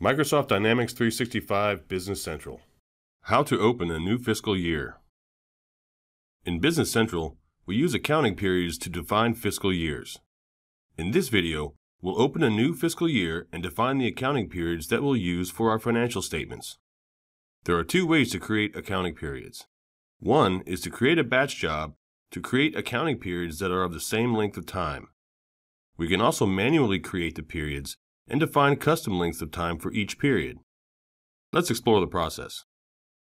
Microsoft Dynamics 365 Business Central. How to open a new fiscal year. In Business Central, we use accounting periods to define fiscal years. In this video, we'll open a new fiscal year and define the accounting periods that we'll use for our financial statements. There are two ways to create accounting periods. One is to create a batch job to create accounting periods that are of the same length of time. We can also manually create the periods and define custom lengths of time for each period. Let's explore the process.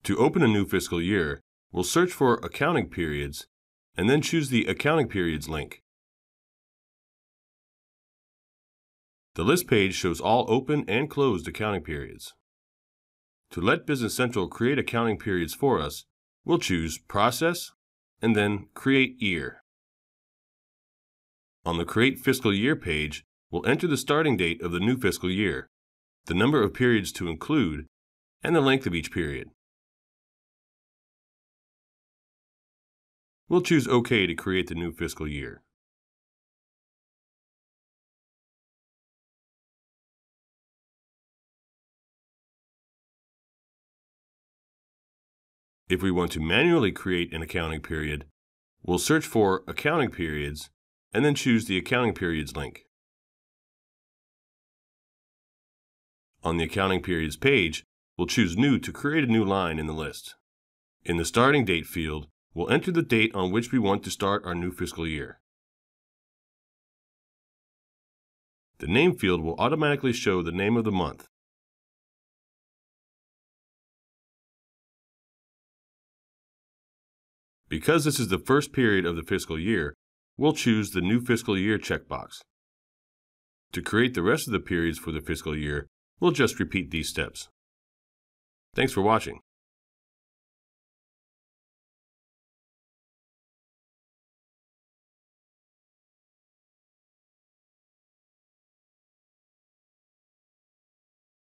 To open a new fiscal year, we'll search for Accounting Periods and then choose the Accounting Periods link. The list page shows all open and closed accounting periods. To let Business Central create accounting periods for us, we'll choose Process and then Create Year. On the Create Fiscal Year page, we'll enter the starting date of the new fiscal year, the number of periods to include, and the length of each period. We'll choose OK to create the new fiscal year. If we want to manually create an accounting period, we'll search for Accounting Periods and then choose the Accounting Periods link. On the Accounting Periods page, we'll choose New to create a new line in the list. In the Starting Date field, we'll enter the date on which we want to start our new fiscal year. The Name field will automatically show the name of the month. Because this is the first period of the fiscal year, we'll choose the New Fiscal Year checkbox. To create the rest of the periods for the fiscal year, we'll just repeat these steps. Thanks for watching.